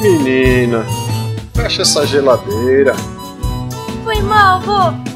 Menina, fecha essa geladeira. Foi mal, vô.